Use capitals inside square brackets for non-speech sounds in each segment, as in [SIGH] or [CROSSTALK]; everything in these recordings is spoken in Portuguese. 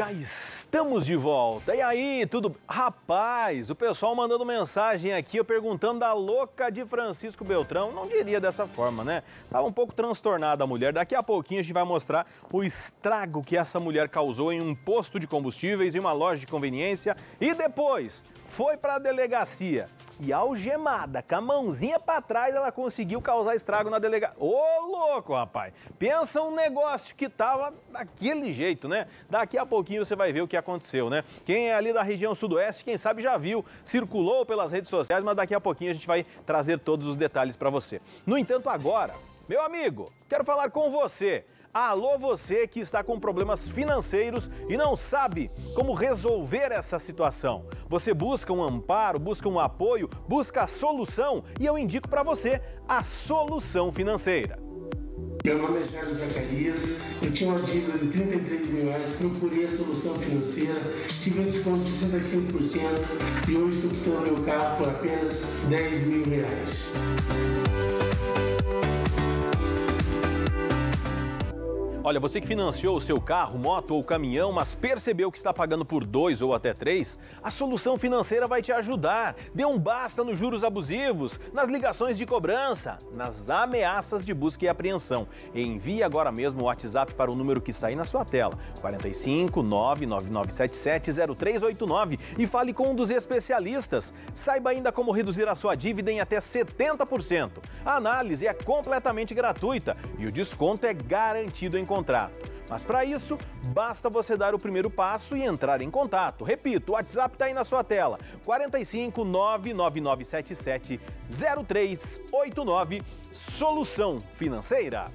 Já estamos de volta. E aí, tudo. Rapaz, o pessoal mandando mensagem aqui, eu perguntando da louca de Francisco Beltrão. Não diria dessa forma, né? Tava um pouco transtornada a mulher. Daqui a pouquinho a gente vai mostrar o estrago que essa mulher causou em um posto de combustíveis, em uma loja de conveniência. E depois foi para a delegacia e algemada, com a mãozinha para trás, ela conseguiu causar estrago na delegacia. Ô, louco, rapaz! Pensa um negócio que tava daquele jeito, né? Daqui a pouquinho você vai ver o que aconteceu, né? Quem é ali da região sudoeste, quem sabe já viu, circulou pelas redes sociais, mas daqui a pouquinho a gente vai trazer todos os detalhes para você. No entanto, agora, meu amigo, quero falar com você. Alô, você que está com problemas financeiros e não sabe como resolver essa situação. Você busca um amparo, busca um apoio, busca a solução e eu indico para você a solução financeira. Meu nome é Jairo Zacarias, eu tinha uma dívida de 33 mil reais, procurei a solução financeira, tive um desconto de 65% e hoje estou quitando meu carro por apenas 10 mil reais. Olha, você que financiou o seu carro, moto ou caminhão, mas percebeu que está pagando por dois ou até três, a solução financeira vai te ajudar. Dê um basta nos juros abusivos, nas ligações de cobrança, nas ameaças de busca e apreensão. Envie agora mesmo o WhatsApp para o número que está aí na sua tela, 45 999770389 e fale com um dos especialistas. Saiba ainda como reduzir a sua dívida em até 70%. A análise é completamente gratuita e o desconto é garantido em contrato. Mas para isso, basta você dar o primeiro passo e entrar em contato. Repito, o WhatsApp está aí na sua tela: 45 99977 0389 Solução Financeira.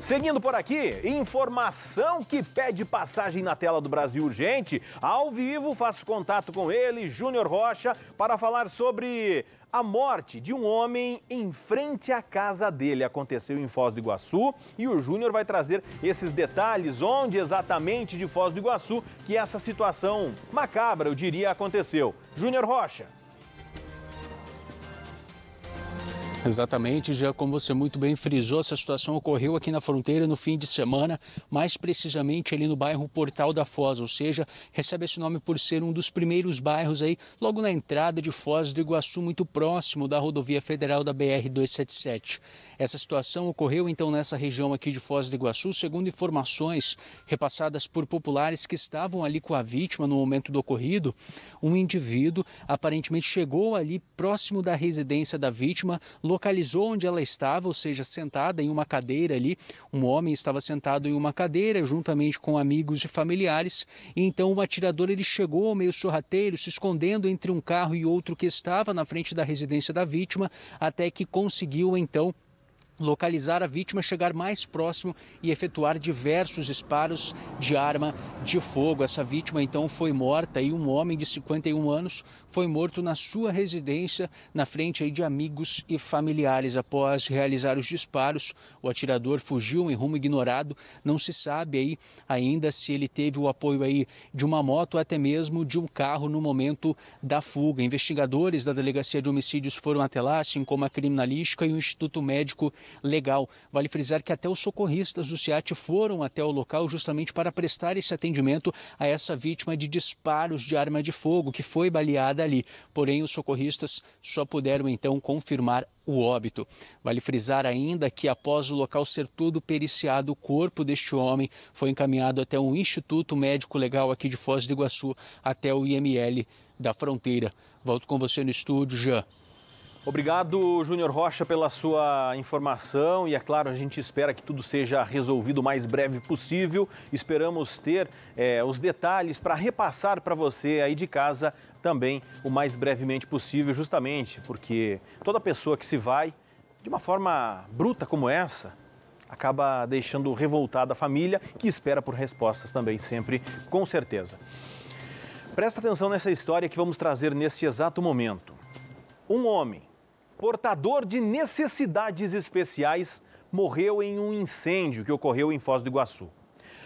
Seguindo por aqui, informação que pede passagem na tela do Brasil Urgente. Ao vivo, faço contato com ele, Júnior Rocha, para falar sobre a morte de um homem em frente à casa dele aconteceu em Foz do Iguaçu e o Júnior vai trazer esses detalhes, onde exatamente de Foz do Iguaçu que essa situação macabra, eu diria, aconteceu. Júnior Rocha. Exatamente, já como você muito bem frisou, essa situação ocorreu aqui na fronteira no fim de semana, mais precisamente ali no bairro Portal da Foz, ou seja, recebe esse nome por ser um dos primeiros bairros aí, logo na entrada de Foz do Iguaçu, muito próximo da rodovia federal da BR-277. Essa situação ocorreu então nessa região aqui de Foz do Iguaçu, segundo informações repassadas por populares que estavam ali com a vítima no momento do ocorrido, um indivíduo aparentemente chegou ali próximo da residência da vítima, localizou onde ela estava, ou seja, sentada em uma cadeira ali. Um homem estava sentado em uma cadeira juntamente com amigos e familiares. E então o atirador ele chegou meio sorrateiro, se escondendo entre um carro e outro que estava na frente da residência da vítima, até que conseguiu então localizar a vítima, chegar mais próximo e efetuar diversos disparos de arma de fogo. Essa vítima então foi morta e um homem de 51 anos foi morto na sua residência, na frente de amigos e familiares. Após realizar os disparos, o atirador fugiu em rumo ignorado. Não se sabe aí ainda se ele teve o apoio aí de uma moto até mesmo de um carro no momento da fuga. Investigadores da Delegacia de Homicídios foram até lá, assim como a Criminalística e o Instituto Médico legal. Vale frisar que até os socorristas do SEAT foram até o local justamente para prestar esse atendimento a essa vítima de disparos de arma de fogo que foi baleada ali. Porém, os socorristas só puderam então confirmar o óbito. Vale frisar ainda que após o local ser tudo periciado, o corpo deste homem foi encaminhado até um instituto médico legal aqui de Foz do Iguaçu, até o IML da fronteira. Volto com você no estúdio, Jean. Obrigado, Júnior Rocha, pela sua informação e, é claro, a gente espera que tudo seja resolvido o mais breve possível. Esperamos ter é, os detalhes para repassar para você aí de casa também o mais brevemente possível, justamente porque toda pessoa que se vai de uma forma bruta como essa acaba deixando revoltada a família que espera por respostas também, sempre, com certeza. Presta atenção nessa história que vamos trazer nesse exato momento. Um homem portador de necessidades especiais, morreu em um incêndio que ocorreu em Foz do Iguaçu.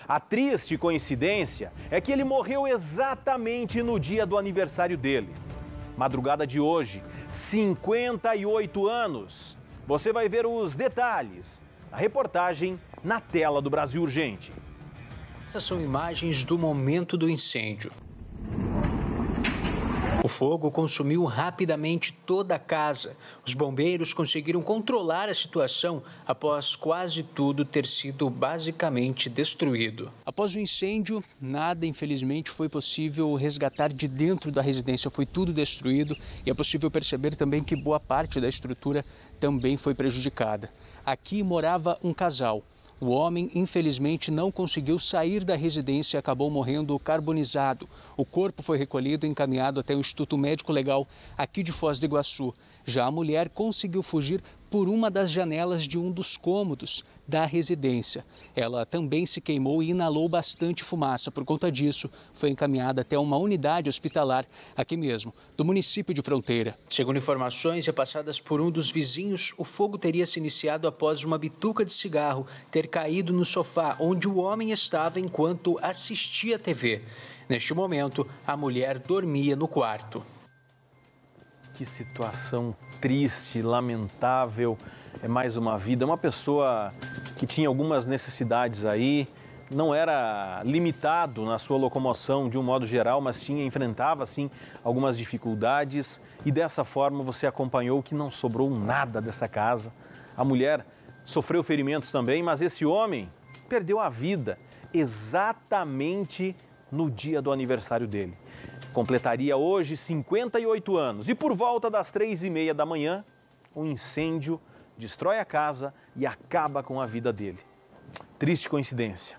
A triste coincidência é que ele morreu exatamente no dia do aniversário dele. Madrugada de hoje, 58 anos. Você vai ver os detalhes da reportagem na tela do Brasil Urgente. Essas são imagens do momento do incêndio. Fogo consumiu rapidamente toda a casa. Os bombeiros conseguiram controlar a situação após quase tudo ter sido basicamente destruído. Após o incêndio, nada infelizmente foi possível resgatar de dentro da residência. Foi tudo destruído e é possível perceber também que boa parte da estrutura também foi prejudicada. Aqui morava um casal. O homem, infelizmente, não conseguiu sair da residência e acabou morrendo carbonizado. O corpo foi recolhido e encaminhado até o Instituto Médico Legal aqui de Foz do Iguaçu. Já a mulher conseguiu fugir por uma das janelas de um dos cômodos da residência. Ela também se queimou e inalou bastante fumaça. Por conta disso, foi encaminhada até uma unidade hospitalar aqui mesmo, do município de Fronteira. Segundo informações repassadas por um dos vizinhos, o fogo teria se iniciado após uma bituca de cigarro ter caído no sofá onde o homem estava enquanto assistia TV. Neste momento, a mulher dormia no quarto. Que situação triste, lamentável. É mais uma vida. Uma pessoa que tinha algumas necessidades aí, não era limitado na sua locomoção de um modo geral, mas tinha enfrentava sim algumas dificuldades e dessa forma você acompanhou que não sobrou nada dessa casa. A mulher sofreu ferimentos também, mas esse homem perdeu a vida exatamente no dia do aniversário dele completaria hoje 58 anos. E por volta das três e meia da manhã, um incêndio destrói a casa e acaba com a vida dele. Triste coincidência.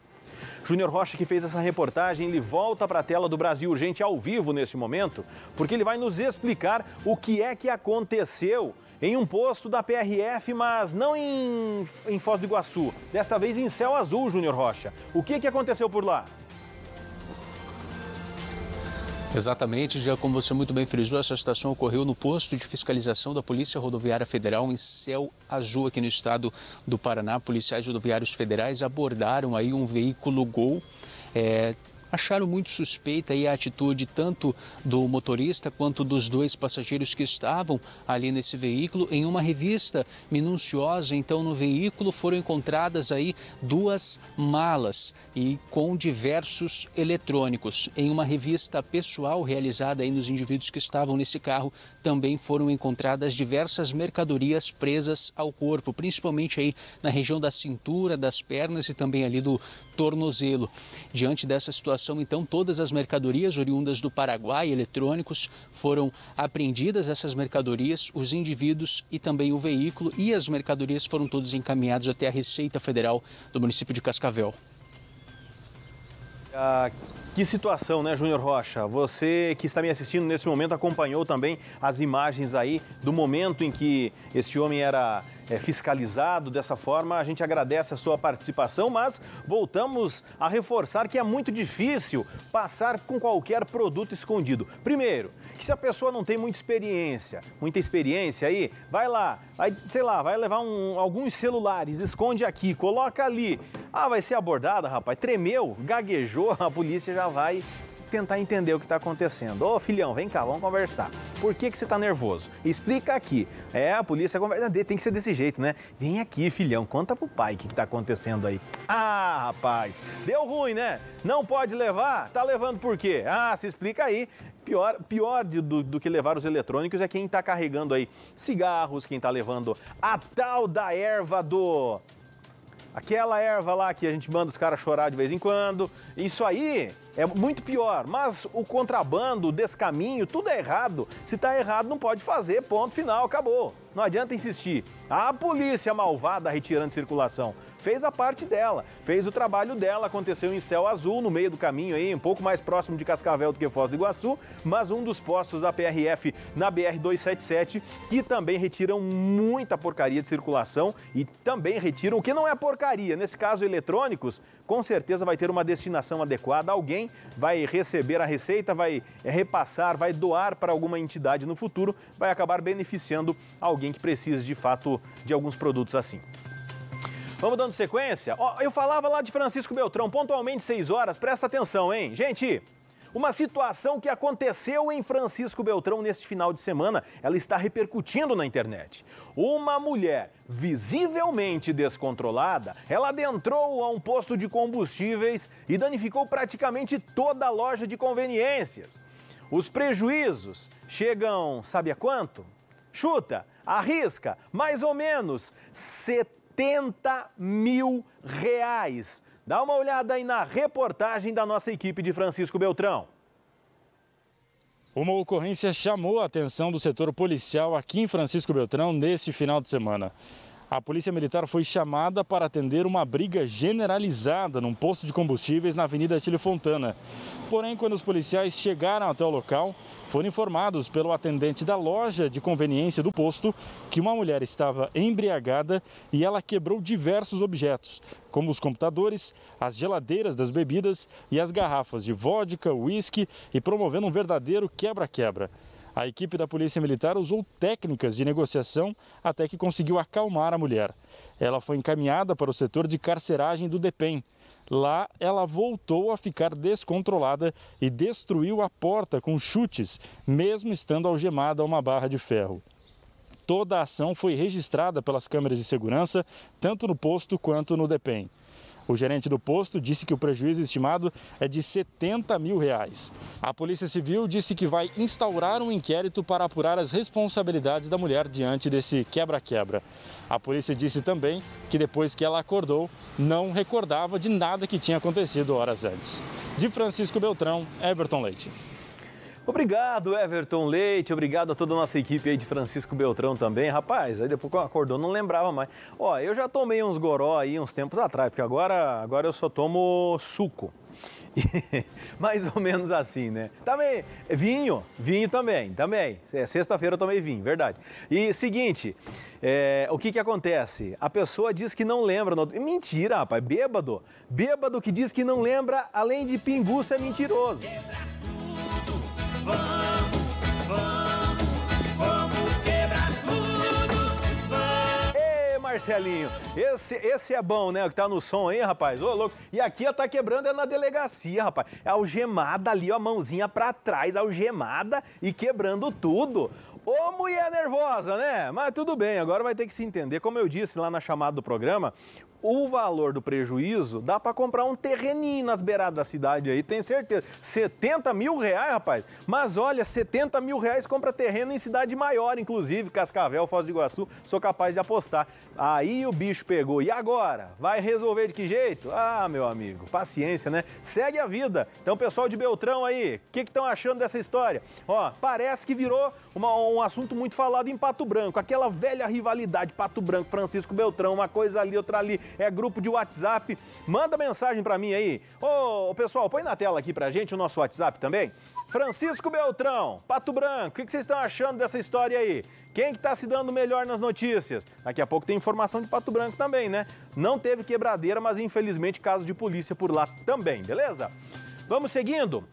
Júnior Rocha, que fez essa reportagem, ele volta para a tela do Brasil Urgente ao vivo neste momento, porque ele vai nos explicar o que é que aconteceu em um posto da PRF, mas não em, em Foz do Iguaçu, desta vez em Céu Azul, Júnior Rocha. O que, que aconteceu por lá? Exatamente, já como você muito bem frisou, essa situação ocorreu no posto de fiscalização da Polícia Rodoviária Federal em Céu Azul, aqui no estado do Paraná. Policiais rodoviários federais abordaram aí um veículo Gol. É, acharam muito suspeita a atitude tanto do motorista quanto dos dois passageiros que estavam ali nesse veículo. Em uma revista minuciosa, então, no veículo foram encontradas aí duas malas e com diversos eletrônicos. Em uma revista pessoal realizada aí nos indivíduos que estavam nesse carro, também foram encontradas diversas mercadorias presas ao corpo, principalmente aí na região da cintura, das pernas e também ali do tornozelo. Diante dessa situação, então, todas as mercadorias oriundas do Paraguai, eletrônicos, foram apreendidas essas mercadorias, os indivíduos e também o veículo e as mercadorias foram todos encaminhados até a Receita Federal do município de Cascavel. Ah, que situação, né, Júnior Rocha? Você que está me assistindo nesse momento acompanhou também as imagens aí do momento em que esse homem era é, fiscalizado dessa forma. A gente agradece a sua participação, mas voltamos a reforçar que é muito difícil passar com qualquer produto escondido. Primeiro, que se a pessoa não tem muita experiência, muita experiência aí, vai lá, vai, sei lá, vai levar um, alguns celulares, esconde aqui, coloca ali. Ah, vai ser abordada, rapaz, tremeu, gaguejou, [LAUGHS] a polícia já vai tentar entender o que está acontecendo. Ô filhão, vem cá, vamos conversar. Por que, que você está nervoso? Explica aqui. É, a polícia conversa. Tem que ser desse jeito, né? Vem aqui, filhão, conta pro pai o que está acontecendo aí. Ah, rapaz, deu ruim, né? Não pode levar? Tá levando por quê? Ah, se explica aí. Pior, pior do, do, que levar os eletrônicos é quem está carregando aí cigarros, quem está levando a tal da erva do aquela erva lá que a gente manda os caras chorar de vez em quando. Isso aí é muito pior. Mas o contrabando, o descaminho, tudo é errado. Se está errado, não pode fazer. Ponto final, acabou. Não adianta insistir. A polícia malvada retirando circulação fez a parte dela, fez o trabalho dela, aconteceu em Céu Azul, no meio do caminho aí, um pouco mais próximo de Cascavel do que Foz do Iguaçu, mas um dos postos da PRF na BR-277 que também retiram muita porcaria de circulação e também retiram o que não é porcaria, nesse caso eletrônicos, com certeza vai ter uma destinação adequada, alguém vai receber a receita, vai repassar, vai doar para alguma entidade no futuro, vai acabar beneficiando alguém que precisa de fato de alguns produtos assim. Vamos dando sequência? Ó, eu falava lá de Francisco Beltrão, pontualmente 6 horas, presta atenção, hein? Gente, Uma situação que aconteceu em Francisco Beltrão neste final de semana, ela está repercutindo na internet. Uma mulher visivelmente descontrolada, ela adentrou a um posto de combustíveis e danificou praticamente toda a loja de conveniências. Os prejuízos chegam, sabe a quanto? Chuta, arrisca, mais ou menos 70 mil reais. Dá uma olhada aí na reportagem da nossa equipe de Francisco Beltrão. Uma ocorrência chamou a atenção do setor policial aqui em Francisco Beltrão neste final de semana. A Polícia Militar foi chamada para atender uma briga generalizada num posto de combustíveis na Avenida Tílio Fontana. Porém, quando os policiais chegaram até o local, foram informados pelo atendente da loja de conveniência do posto que uma mulher estava embriagada e ela quebrou diversos objetos, como os computadores, as geladeiras das bebidas e as garrafas de vodka, uísque e promovendo um verdadeiro quebra-quebra. A equipe da Polícia Militar usou técnicas de negociação até que conseguiu acalmar a mulher. Ela foi encaminhada para o setor de carceragem do DEPEN. Lá, ela voltou a ficar descontrolada e destruiu a porta com chutes, mesmo estando algemada a uma barra de ferro. Toda a ação foi registrada pelas câmeras de segurança, tanto no posto quanto no DEPEN. O gerente do posto disse que o prejuízo estimado é de 70 mil reais. A Polícia Civil disse que vai instaurar um inquérito para apurar as responsabilidades da mulher diante desse quebra-quebra. A polícia disse também que depois que ela acordou, não recordava de nada que tinha acontecido horas antes. De Francisco Beltrão, Everton Leite. Obrigado, Everton Leite. Obrigado a toda a nossa equipe aí de Francisco Beltrão também. Rapaz, aí depois que acordou não lembrava mais. Ó, eu já tomei uns goró aí uns tempos atrás, porque agora, agora eu só tomo suco. [LAUGHS] Mais ou menos assim, né? Também, vinho, vinho também, também. É, Sexta-feira eu tomei vinho, verdade. E seguinte, é, o que que acontece? A pessoa diz que não lembra. No... Mentira, rapaz, bêbado. Bêbado que diz que não lembra, além de pinguço, é mentiroso. Vamos, vamos, vamos quebrar tudo, vamos. Ei, Marcelinho, esse, esse é bom, né? O que tá no som aí, rapaz? Ô, louco. E aqui ela tá quebrando é na delegacia, rapaz. É algemada ali, ó, a mãozinha pra trás, algemada e quebrando tudo. Ô, mulher nervosa, né? Mas tudo bem, agora vai ter que se entender. Como eu disse lá na chamada do programa, o valor do prejuízo dá para comprar um terreninho nas beiradas da cidade aí, tem certeza. 70 mil reais, rapaz. Mas olha, 70 mil reais compra terreno em cidade maior, inclusive Cascavel, Foz do Iguaçu, sou capaz de apostar. Aí o bicho pegou. E agora? Vai resolver de que jeito? Ah, meu amigo, paciência, né? Segue a vida. Então, pessoal de Beltrão aí, o que estão achando dessa história? Ó, parece que virou uma, um assunto muito falado em Pato Branco. Aquela velha rivalidade Pato Branco, Francisco Beltrão, uma coisa ali, outra ali é grupo de WhatsApp. Manda mensagem para mim aí. Ô, pessoal, põe na tela aqui pra gente o nosso WhatsApp também. Francisco Beltrão, Pato Branco, o que, vocês estão achando dessa história aí? Quem que tá se dando melhor nas notícias? Daqui a pouco tem informação de Pato Branco também, né? Não teve quebradeira, mas infelizmente caso de polícia por lá também, beleza? Vamos seguindo?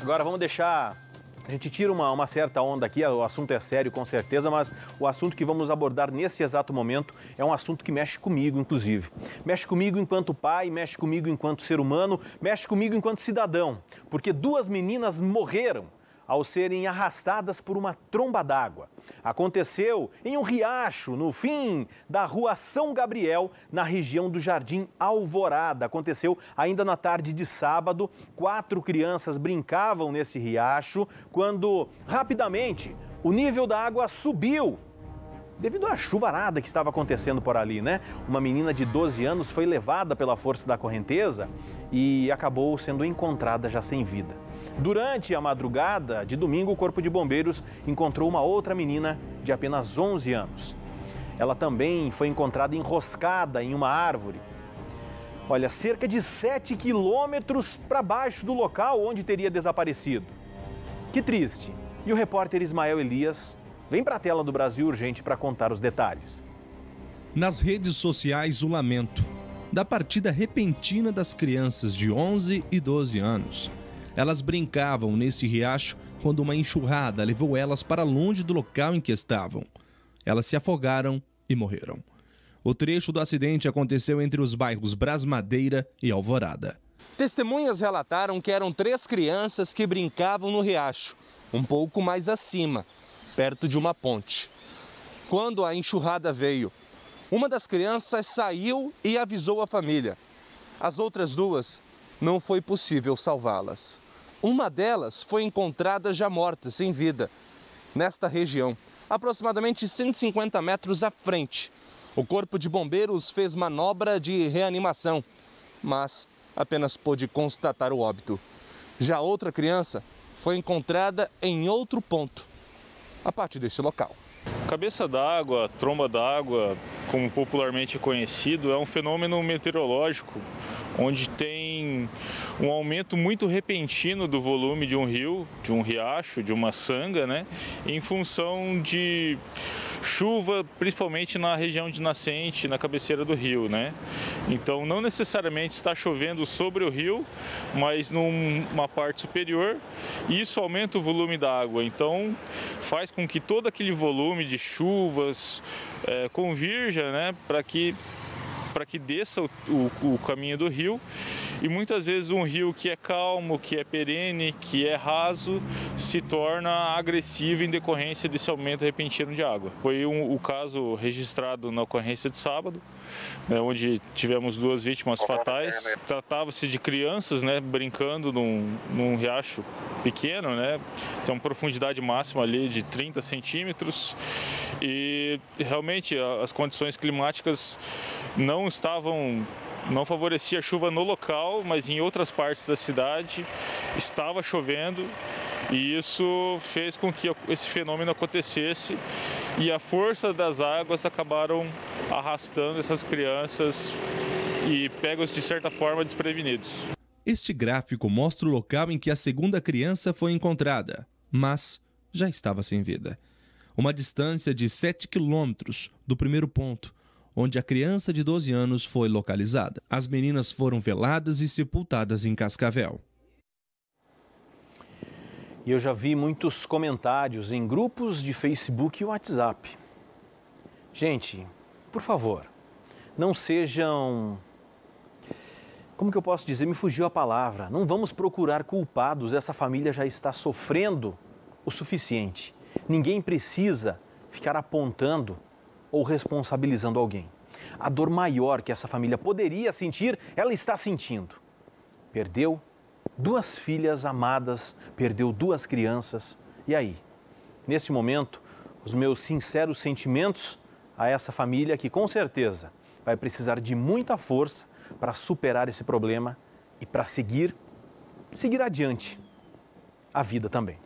Agora vamos deixar a gente tira uma, uma, certa onda aqui, o assunto é sério com certeza, mas o assunto que vamos abordar nesse exato momento é um assunto que mexe comigo, inclusive. Mexe comigo enquanto pai, mexe comigo enquanto ser humano, mexe comigo enquanto cidadão, porque duas meninas morreram ao serem arrastadas por uma tromba d'água. Aconteceu em um riacho no fim da rua São Gabriel, na região do Jardim Alvorada. Aconteceu ainda na tarde de sábado. Quatro crianças brincavam nesse riacho quando, rapidamente, o nível da água subiu devido à chuvarada que estava acontecendo por ali, né? Uma menina de 12 anos foi levada pela força da correnteza e acabou sendo encontrada já sem vida. Durante a madrugada de domingo, o Corpo de Bombeiros encontrou uma outra menina de apenas 11 anos. Ela também foi encontrada enroscada em uma árvore. Olha, cerca de 7 quilômetros para baixo do local onde teria desaparecido. Que triste. E o repórter Ismael Elias Vem para a tela do Brasil Urgente para contar os detalhes. Nas redes sociais, o lamento da partida repentina das crianças de 11 e 12 anos. Elas brincavam nesse riacho quando uma enxurrada levou elas para longe do local em que estavam. Elas se afogaram e morreram. O trecho do acidente aconteceu entre os bairros Brasmadeira e Alvorada. Testemunhas relataram que eram três crianças que brincavam no riacho, um pouco mais acima, perto de uma ponte. Quando a enxurrada veio, uma das crianças saiu e avisou a família. As outras duas não foi possível salvá-las. Uma delas foi encontrada já morta, sem vida, nesta região, aproximadamente 150 metros à frente. O corpo de bombeiros fez manobra de reanimação, mas apenas pôde constatar o óbito. Já outra criança foi encontrada em outro ponto, a partir deste local. Cabeça d'água, tromba d'água, como popularmente é conhecido, é um fenômeno meteorológico onde tem um aumento muito repentino do volume de um rio, de um riacho, de uma sanga, né, em função de chuva, principalmente na região de nascente, na cabeceira do rio, né? Então não necessariamente está chovendo sobre o rio, mas numa parte superior, e isso aumenta o volume da água. Então faz com que todo aquele volume de chuvas é, convirja, né, para que para que desça o, o, o, caminho do rio. E muitas vezes um rio que é calmo, que é perene, que é raso, se torna agressivo em decorrência desse aumento repentino de água. Foi um, o caso registrado na ocorrência de sábado, onde tivemos duas vítimas fatais. Tratava-se de crianças né, brincando num, num riacho pequeno, né? Tem uma profundidade máxima ali de 30 centímetros e realmente as condições climáticas não estavam não favorecia a chuva no local, mas em outras partes da cidade estava chovendo e isso fez com que esse fenômeno acontecesse e a força das águas acabaram arrastando essas crianças e pegam-os de certa forma desprevenidos. Este gráfico mostra o local em que a segunda criança foi encontrada, mas já estava sem vida. Uma distância de 7 quilômetros do primeiro ponto, onde a criança de 12 anos foi localizada. As meninas foram veladas e sepultadas em Cascavel. E eu já vi muitos comentários em grupos de Facebook e WhatsApp. Gente, por favor, não sejam. Como que eu posso dizer? Me fugiu a palavra. Não vamos procurar culpados. Essa família já está sofrendo o suficiente. Ninguém precisa ficar apontando ou responsabilizando alguém. A dor maior que essa família poderia sentir, ela está sentindo. Perdeu duas filhas amadas, perdeu duas crianças. E aí? Nesse momento, os meus sinceros sentimentos a essa família que com certeza vai precisar de muita força para superar esse problema e para seguir seguir adiante a vida também.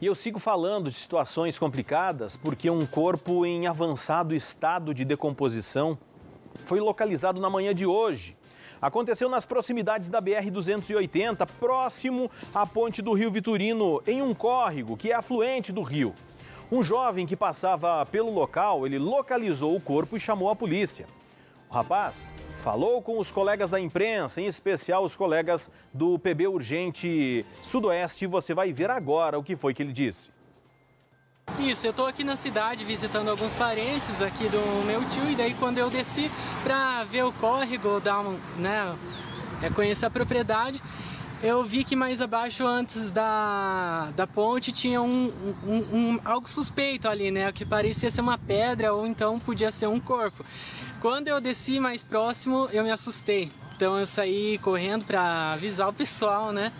E eu sigo falando de situações complicadas porque um corpo em avançado estado de decomposição foi localizado na manhã de hoje. Aconteceu nas proximidades da BR-280, próximo à ponte do Rio Vitorino, em um córrego que é afluente do rio. Um jovem que passava pelo local, ele localizou o corpo e chamou a polícia. O rapaz falou com os colegas da imprensa, em especial os colegas do PB Urgente Sudoeste, e você vai ver agora o que foi que ele disse. Isso, eu estou aqui na cidade visitando alguns parentes aqui do meu tio e daí quando eu desci para ver o córrego, dar um, né, é, conhecer a propriedade, eu vi que mais abaixo, antes da, da ponte, tinha um, um, um, algo suspeito ali, né? Que parecia ser uma pedra ou então podia ser um corpo. Quando eu desci mais próximo, eu me assustei. Então eu saí correndo para avisar o pessoal, né?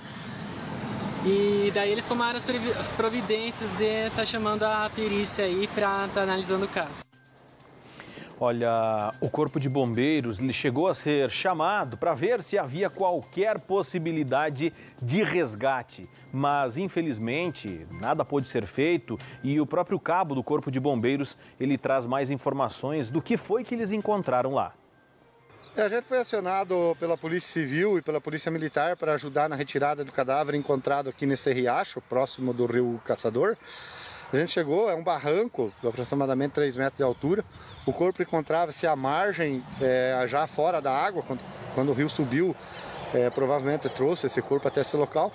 E daí eles tomaram as providências de estar tá chamando a perícia aí para estar tá analisando o caso. Olha, o Corpo de Bombeiros chegou a ser chamado para ver se havia qualquer possibilidade de resgate, mas infelizmente nada pôde ser feito e o próprio cabo do Corpo de Bombeiros ele traz mais informações do que foi que eles encontraram lá. É, a gente foi acionado pela Polícia Civil e pela Polícia Militar para ajudar na retirada do cadáver encontrado aqui nesse riacho, próximo do Rio Caçador. A gente chegou, é um barranco de aproximadamente 3 metros de altura. O corpo encontrava-se à margem, é, já fora da água, quando, quando o rio subiu, é, provavelmente trouxe esse corpo até esse local.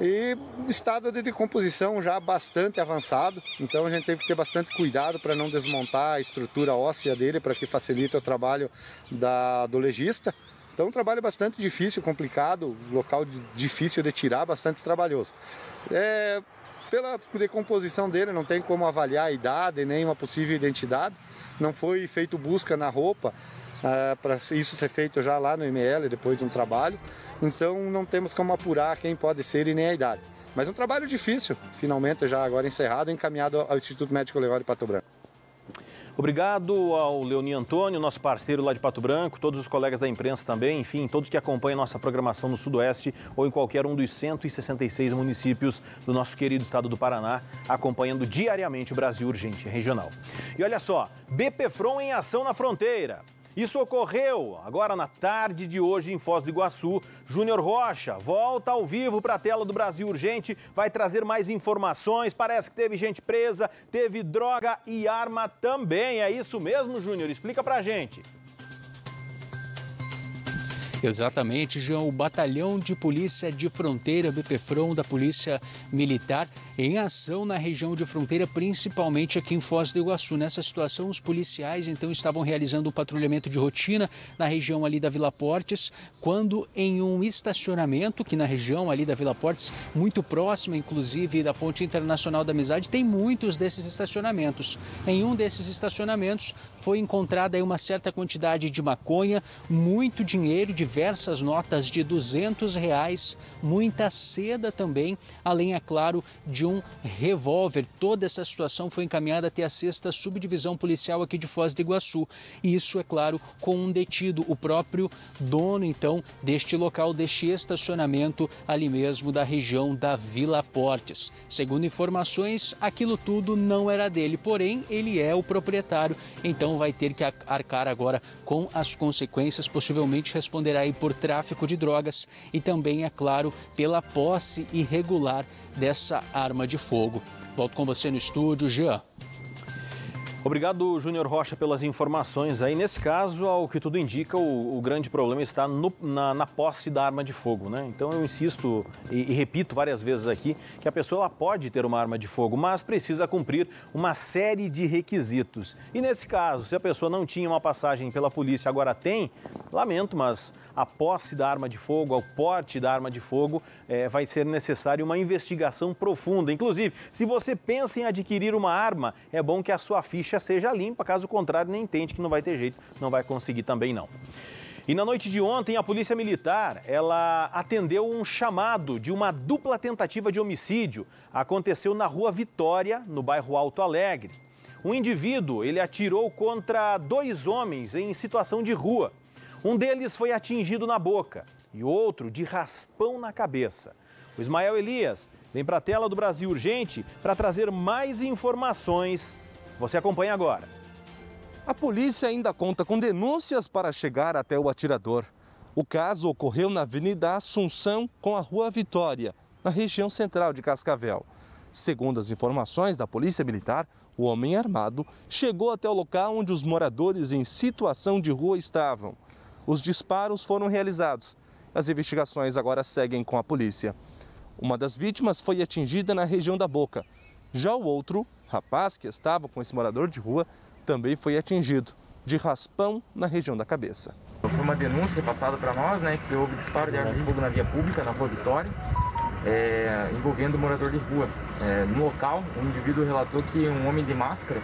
E estado de decomposição já bastante avançado, então a gente teve que ter bastante cuidado para não desmontar a estrutura óssea dele, para que facilite o trabalho da, do legista. Então, um trabalho bastante difícil, complicado, local de, difícil de tirar, bastante trabalhoso. É, pela decomposição dele, não tem como avaliar a idade nem uma possível identidade. Não foi feito busca na roupa, ah, para isso ser feito já lá no ML, depois de um trabalho. Então, não temos como apurar quem pode ser e nem a idade. Mas um trabalho difícil, finalmente já agora encerrado, encaminhado ao Instituto Médico Legal de Pato Branco. Obrigado ao Leoni Antônio, nosso parceiro lá de Pato Branco, todos os colegas da imprensa também, enfim, todos que acompanham nossa programação no Sudoeste ou em qualquer um dos 166 municípios do nosso querido estado do Paraná, acompanhando diariamente o Brasil Urgente Regional. E olha só, BPFRON em ação na fronteira. Isso ocorreu agora na tarde de hoje em Foz do Iguaçu. Júnior Rocha volta ao vivo para a tela do Brasil Urgente, vai trazer mais informações. Parece que teve gente presa, teve droga e arma também. É isso mesmo, Júnior? Explica para gente. Exatamente, João. O Batalhão de Polícia de Fronteira, BPFRON, da Polícia Militar, em ação na região de fronteira, principalmente aqui em Foz do Iguaçu. Nessa situação, os policiais então estavam realizando um patrulhamento de rotina na região ali da Vila Portes, quando em um estacionamento que na região ali da Vila Portes, muito próxima inclusive da Ponte Internacional da Amizade, tem muitos desses estacionamentos. Em um desses estacionamentos foi encontrada aí uma certa quantidade de maconha, muito dinheiro, diversas notas de 200 reais, muita seda também, além, é claro, de um revólver. Toda essa situação foi encaminhada até a sexta subdivisão policial aqui de Foz do Iguaçu. E isso, é claro, com um detido, o próprio dono, então, deste local, deste estacionamento ali mesmo da região da Vila Portes. Segundo informações, aquilo tudo não era dele, porém, ele é o proprietário, então vai ter que arcar agora com as consequências, possivelmente responderá aí por tráfico de drogas e também, é claro, pela posse irregular dessa arma de fogo. Volto com você no estúdio, Jean. Obrigado, Júnior Rocha, pelas informações. Aí, nesse caso, ao que tudo indica, o, o grande problema está no, na, na, posse da arma de fogo, né? Então, eu insisto e, e, repito várias vezes aqui que a pessoa pode ter uma arma de fogo, mas precisa cumprir uma série de requisitos. E nesse caso, se a pessoa não tinha uma passagem pela polícia, agora tem, lamento, mas a posse da arma de fogo, ao porte da arma de fogo, é, vai ser necessária uma investigação profunda. Inclusive, se você pensa em adquirir uma arma, é bom que a sua ficha seja limpa, caso contrário, nem tente que não vai ter jeito, não vai conseguir também não. E na noite de ontem, a Polícia Militar, ela atendeu um chamado de uma dupla tentativa de homicídio. Aconteceu na Rua Vitória, no bairro Alto Alegre. Um indivíduo, ele atirou contra dois homens em situação de rua. Um deles foi atingido na boca e outro de raspão na cabeça. O Ismael Elias vem para a tela do Brasil Urgente para trazer mais informações. Você acompanha agora. A polícia ainda conta com denúncias para chegar até o atirador. O caso ocorreu na Avenida Assunção com a Rua Vitória, na região central de Cascavel. Segundo as informações da Polícia Militar, o homem armado chegou até o local onde os moradores em situação de rua estavam. Os disparos foram realizados. As investigações agora seguem com a polícia. Uma das vítimas foi atingida na região da boca. Já o outro, rapaz que estava com esse morador de rua, também foi atingido, de raspão na região da cabeça. Foi uma denúncia passada para nós, né, que houve disparo de arma de fogo na via pública, na Rua Vitória, é, envolvendo um morador de rua. É, no local, um indivíduo relatou que um homem de máscara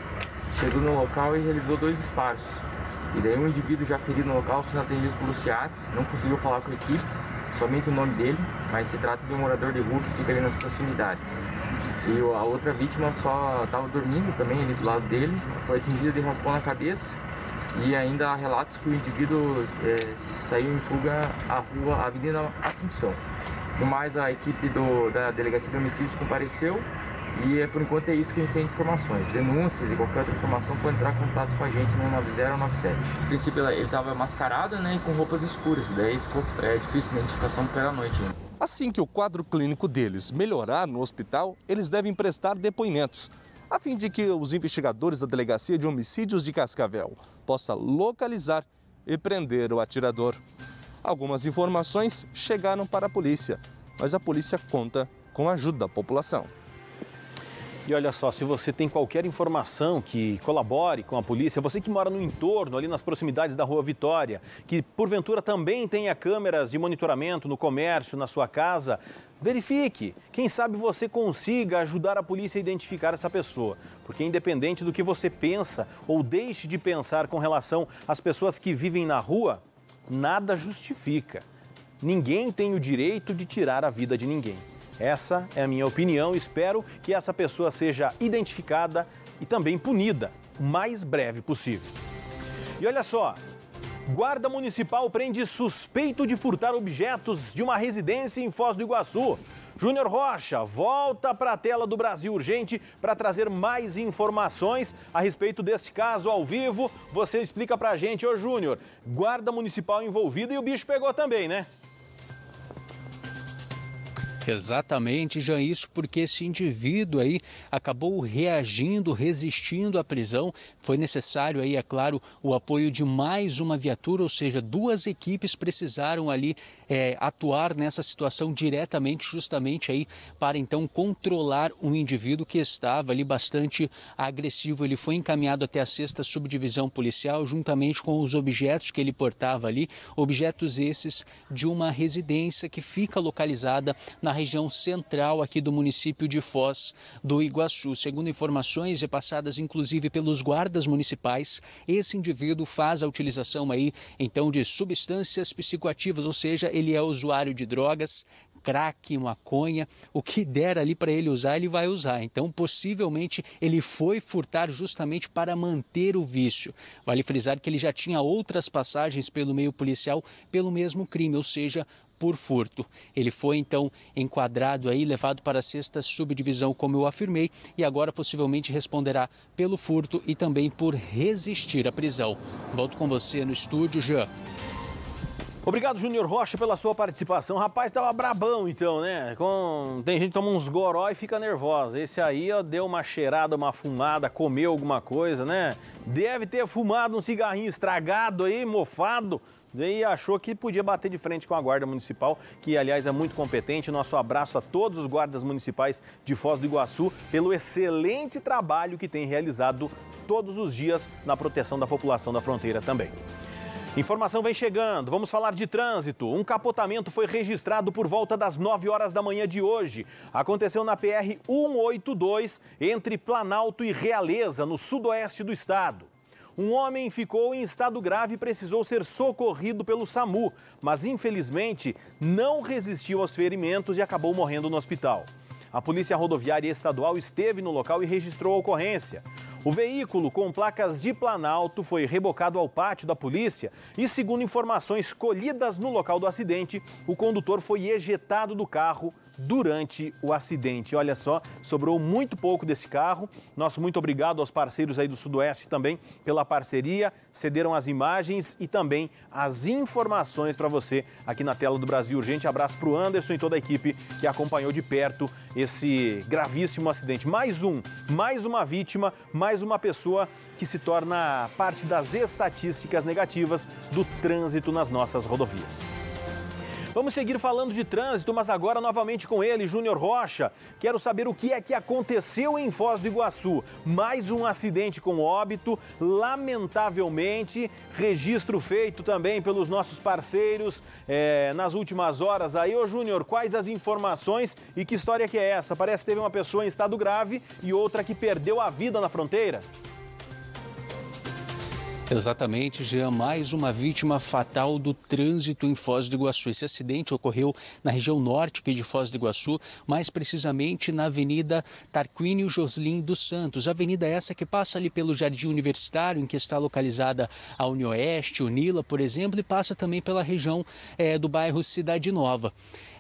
chegou no local e realizou dois disparos. E daí um indivíduo já ferido no local, sendo atendido pelo SIAT, não conseguiu falar com a equipe, somente o nome dele, mas se trata de um morador de rua que fica ali nas proximidades. E a outra vítima só estava dormindo também ali do lado dele, foi atingida de raspão na cabeça e ainda há relatos que o indivíduo é, saiu em fuga à rua Avenida Assunção. No mais, a equipe do, da Delegacia de Homicídios compareceu e é, por enquanto é isso que a gente tem de informações. Denúncias e qualquer outra informação pode entrar em contato com a gente no 9097. No princípio ele estava mascarado né, e com roupas escuras, daí ficou é, difícil a identificação pela noite. Assim que o quadro clínico deles melhorar no hospital, eles devem prestar depoimentos, a fim de que os investigadores da Delegacia de Homicídios de Cascavel possam localizar e prender o atirador. Algumas informações chegaram para a polícia, mas a polícia conta com a ajuda da população. E olha só, se você tem qualquer informação que colabore com a polícia, você que mora no entorno, ali nas proximidades da Rua Vitória, que porventura também tenha câmeras de monitoramento no comércio, na sua casa, verifique. Quem sabe você consiga ajudar a polícia a identificar essa pessoa. Porque independente do que você pensa ou deixe de pensar com relação às pessoas que vivem na rua, nada justifica. Ninguém tem o direito de tirar a vida de ninguém. Essa é a minha opinião. Espero que essa pessoa seja identificada e também punida o mais breve possível. E olha só, Guarda Municipal prende suspeito de furtar objetos de uma residência em Foz do Iguaçu. Júnior Rocha volta para a tela do Brasil Urgente para trazer mais informações a respeito deste caso ao vivo. Você explica para a gente, ô Júnior, Guarda Municipal envolvida e o bicho pegou também, né? Exatamente, já isso porque esse indivíduo aí acabou reagindo, resistindo à prisão. Foi necessário aí, é claro, o apoio de mais uma viatura, ou seja, duas equipes precisaram ali é, atuar nessa situação diretamente, justamente aí para então controlar um indivíduo que estava ali bastante agressivo. Ele foi encaminhado até a sexta subdivisão policial, juntamente com os objetos que ele portava ali, objetos esses de uma residência que fica localizada na região central aqui do município de Foz do Iguaçu. Segundo informações repassadas inclusive pelos guardas municipais, esse indivíduo faz a utilização aí então de substâncias psicoativas, ou seja, ele é usuário de drogas, crack, maconha, o que der ali para ele usar, ele vai usar. Então, possivelmente, ele foi furtar justamente para manter o vício. Vale frisar que ele já tinha outras passagens pelo meio policial pelo mesmo crime, ou seja, por furto. Ele foi então enquadrado aí, levado para a sexta subdivisão, como eu afirmei, e agora possivelmente responderá pelo furto e também por resistir à prisão. Volto com você no estúdio, Jean. Obrigado, Júnior Rocha, pela sua participação. Rapaz, tava brabão então, né? Com... Tem gente que toma uns goró e fica nervosa. Esse aí, ó, deu uma cheirada, uma fumada, comeu alguma coisa, né? Deve ter fumado um cigarrinho estragado aí, mofado. E achou que podia bater de frente com a Guarda Municipal, que aliás é muito competente. Nosso abraço a todos os guardas municipais de Foz do Iguaçu pelo excelente trabalho que tem realizado todos os dias na proteção da população da fronteira também. Informação vem chegando, vamos falar de trânsito. Um capotamento foi registrado por volta das 9 horas da manhã de hoje. Aconteceu na PR 182, entre Planalto e Realeza, no sudoeste do estado. Um homem ficou em estado grave e precisou ser socorrido pelo SAMU, mas infelizmente não resistiu aos ferimentos e acabou morrendo no hospital. A Polícia Rodoviária Estadual esteve no local e registrou a ocorrência. O veículo com placas de Planalto foi rebocado ao pátio da polícia e, segundo informações colhidas no local do acidente, o condutor foi ejetado do carro durante o acidente. Olha só, sobrou muito pouco desse carro. Nosso muito obrigado aos parceiros aí do Sudoeste também pela parceria, cederam as imagens e também as informações para você aqui na tela do Brasil Urgente. Abraço para o Anderson e toda a equipe que acompanhou de perto esse gravíssimo acidente. Mais um, mais uma vítima, mais uma pessoa que se torna parte das estatísticas negativas do trânsito nas nossas rodovias. Vamos seguir falando de trânsito, mas agora novamente com ele, Júnior Rocha. Quero saber o que é que aconteceu em Foz do Iguaçu. Mais um acidente com óbito, lamentavelmente. Registro feito também pelos nossos parceiros é, nas últimas horas. Aí, ô Júnior, quais as informações e que história que é essa? Parece que teve uma pessoa em estado grave e outra que perdeu a vida na fronteira. Exatamente, Jean, mais uma vítima fatal do trânsito em Foz do Iguaçu. Esse acidente ocorreu na região norte aqui de Foz do Iguaçu, mais precisamente na Avenida Tarquínio Joslim dos Santos. Avenida essa que passa ali pelo Jardim Universitário, em que está localizada a Unioeste, Unila, por exemplo, e passa também pela região é, do bairro Cidade Nova.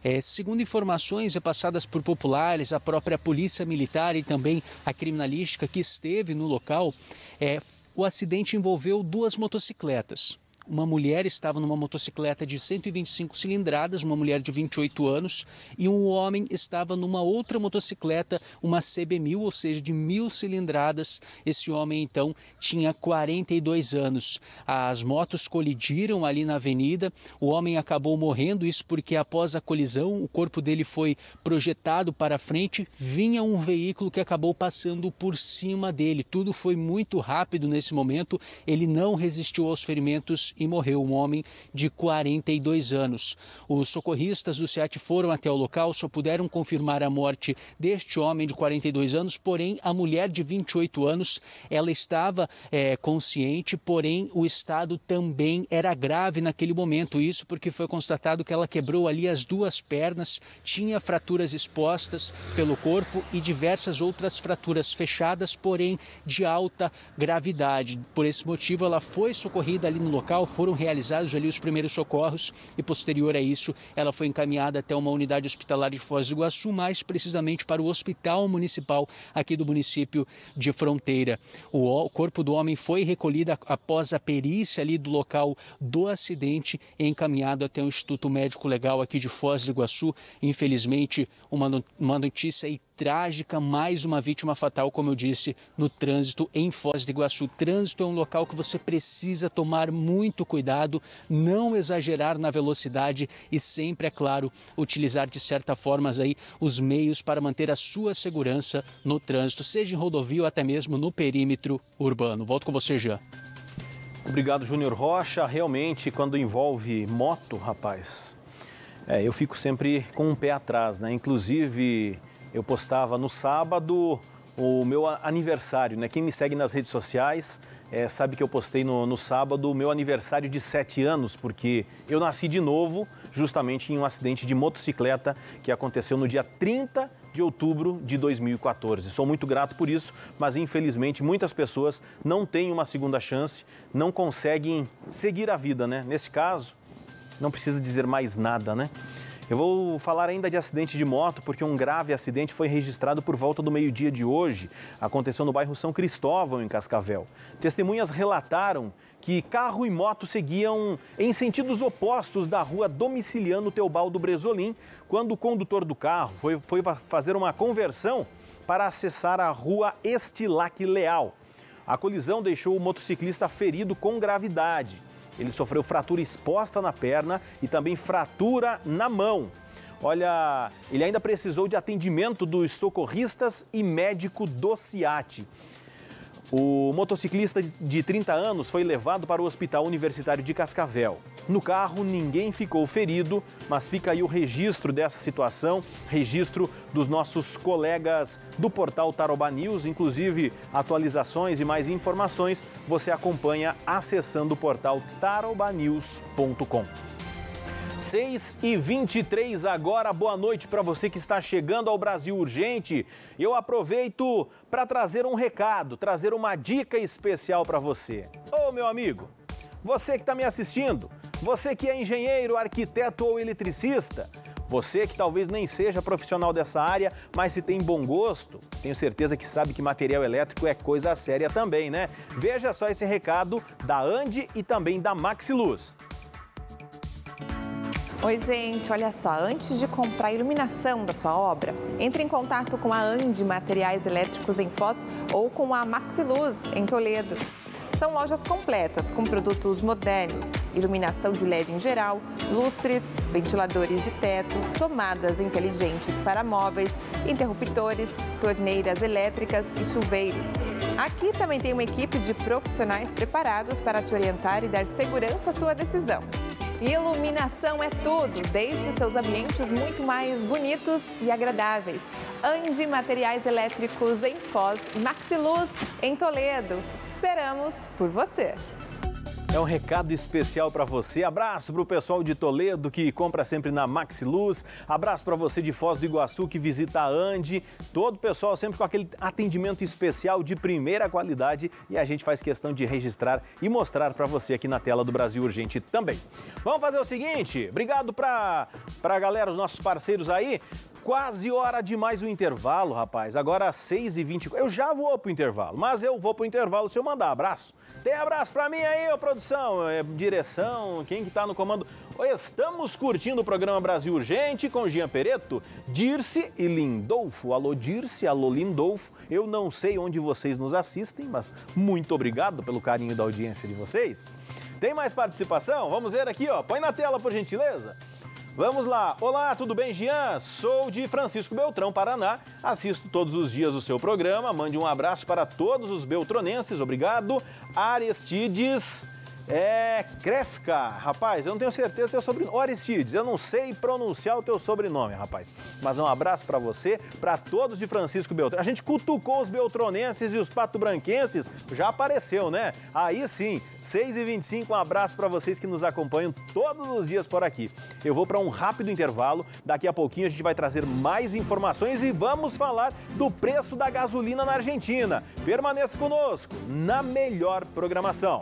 É, segundo informações repassadas por populares, a própria Polícia Militar e também a criminalística que esteve no local, é, o acidente envolveu duas motocicletas. Uma mulher estava numa motocicleta de 125 cilindradas, uma mulher de 28 anos, e um homem estava numa outra motocicleta, uma CB1000, ou seja, de mil cilindradas. Esse homem então tinha 42 anos. As motos colidiram ali na avenida, o homem acabou morrendo, isso porque após a colisão o corpo dele foi projetado para frente, vinha um veículo que acabou passando por cima dele. Tudo foi muito rápido nesse momento, ele não resistiu aos ferimentos e morreu. Um homem de 42 anos. Os socorristas do SEAT foram até o local, só puderam confirmar a morte deste homem de 42 anos, porém a mulher de 28 anos, ela estava é, consciente, porém o estado também era grave naquele momento. Isso porque foi constatado que ela quebrou ali as duas pernas, tinha fraturas expostas pelo corpo e diversas outras fraturas fechadas, porém de alta gravidade. Por esse motivo, ela foi socorrida ali no local, foram realizados ali os primeiros socorros e posterior a isso, ela foi encaminhada até uma unidade hospitalar de Foz do Iguaçu, mais precisamente para o Hospital Municipal aqui do município de Fronteira. O corpo do homem foi recolhido após a perícia ali do local do acidente e encaminhado até o Instituto Médico Legal aqui de Foz do Iguaçu. Infelizmente, uma notícia trágica, mais uma vítima fatal, como eu disse, no trânsito em Foz do Iguaçu. Trânsito é um local que você precisa tomar muito cuidado, não exagerar na velocidade e sempre, é claro, utilizar de certa forma aí os meios para manter a sua segurança no trânsito, seja em rodovia ou até mesmo no perímetro urbano. Volto com você, Jean. Obrigado, Júnior Rocha. Realmente, quando envolve moto, rapaz, é, eu fico sempre com um pé atrás, né? Inclusive, eu postava no sábado o meu aniversário, né? Quem me segue nas redes sociais é, sabe que eu postei no, no sábado o meu aniversário de sete anos, porque eu nasci de novo justamente em um acidente de motocicleta que aconteceu no dia 30 de outubro de 2014. Sou muito grato por isso, mas infelizmente muitas pessoas não têm uma segunda chance, não conseguem seguir a vida, né? Nesse caso, não precisa dizer mais nada, né? Eu vou falar ainda de acidente de moto, porque um grave acidente foi registrado por volta do meio-dia de hoje. Aconteceu no bairro São Cristóvão, em Cascavel. Testemunhas relataram que carro e moto seguiam em sentidos opostos da rua Domiciliano Teobaldo Bresolim, quando o condutor do carro foi, foi fazer uma conversão para acessar a rua Estilac Leal. A colisão deixou o motociclista ferido com gravidade. Ele sofreu fratura exposta na perna e também fratura na mão. Olha, ele ainda precisou de atendimento dos socorristas e médico do CIAT. O motociclista de 30 anos foi levado para o Hospital Universitário de Cascavel. No carro, ninguém ficou ferido, mas fica aí o registro dessa situação, registro dos nossos colegas do portal Taroba News, inclusive atualizações e mais informações você acompanha acessando o portal tarobanews.com. 6 e 23 agora, boa noite para você que está chegando ao Brasil Urgente. Eu aproveito para trazer um recado, trazer uma dica especial para você. Ô meu amigo, você que está me assistindo, você que é engenheiro, arquiteto ou eletricista, você que talvez nem seja profissional dessa área, mas se tem bom gosto, tenho certeza que sabe que material elétrico é coisa séria também, né? Veja só esse recado da Andi e também da Maxiluz. Oi, gente, olha só, antes de comprar a iluminação da sua obra, entre em contato com a Andi Materiais Elétricos em Foz ou com a Maxiluz em Toledo. São lojas completas com produtos modernos, iluminação de LED em geral, lustres, ventiladores de teto, tomadas inteligentes para móveis, interruptores, torneiras elétricas e chuveiros. Aqui também tem uma equipe de profissionais preparados para te orientar e dar segurança à sua decisão. Iluminação é tudo, deixe seus ambientes muito mais bonitos e agradáveis. Ande Materiais Elétricos em Foz, Maxiluz em Toledo. Esperamos por você! É um recado especial para você. Abraço para o pessoal de Toledo que compra sempre na Maxi Luz. Abraço para você de Foz do Iguaçu que visita a Andi. Todo o pessoal sempre com aquele atendimento especial de primeira qualidade e a gente faz questão de registrar e mostrar para você aqui na tela do Brasil Urgente também. Vamos fazer o seguinte, obrigado para a galera, os nossos parceiros aí. Quase hora de mais um intervalo, rapaz. Agora às 6h20. Eu já vou pro intervalo, mas eu vou pro intervalo se eu mandar abraço. Tem abraço pra mim aí, ô produção, é, direção, quem que tá no comando? Estamos curtindo o programa Brasil Urgente com Jean Pereto, Dirce e Lindolfo. Alô Dirce, alô Lindolfo. Eu não sei onde vocês nos assistem, mas muito obrigado pelo carinho da audiência de vocês. Tem mais participação? Vamos ver aqui, ó. Põe na tela, por gentileza. Vamos lá. Olá, tudo bem, Jean? Sou de Francisco Beltrão, Paraná. Assisto todos os dias o seu programa. Mande um abraço para todos os beltronenses. Obrigado. Aristides é Krefka, rapaz, eu não tenho certeza do teu sobrenome. Oristides, eu não sei pronunciar o teu sobrenome, rapaz. Mas um abraço para você, para todos de Francisco Beltrão. A gente cutucou os beltronenses e os pato-branquenses, já apareceu, né? Aí sim, 6h25, um abraço para vocês que nos acompanham todos os dias por aqui. Eu vou para um rápido intervalo, daqui a pouquinho a gente vai trazer mais informações e vamos falar do preço da gasolina na Argentina. Permaneça conosco na melhor programação.